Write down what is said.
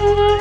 Bye.